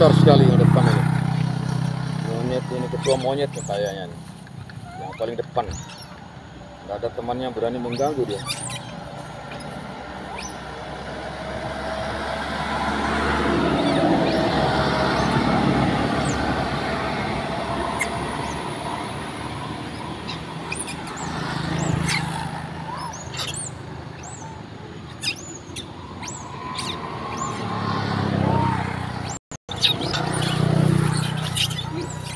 besar sekali yang depan ini. Monyet ini ketua monyet kayaknya nih. Yang paling depan. nggak ada temannya berani mengganggu dia.